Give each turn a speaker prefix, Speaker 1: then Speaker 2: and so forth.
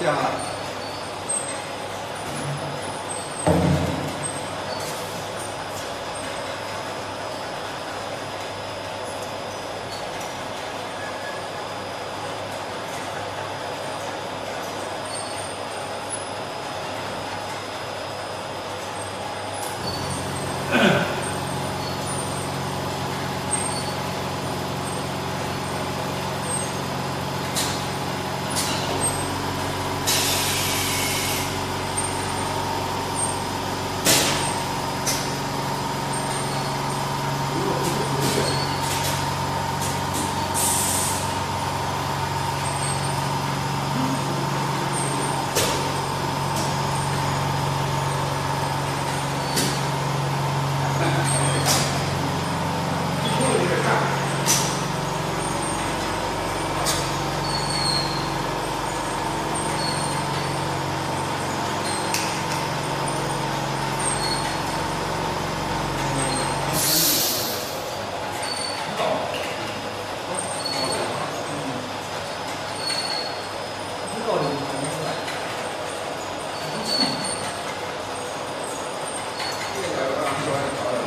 Speaker 1: じゃ
Speaker 2: あ
Speaker 3: Thank you.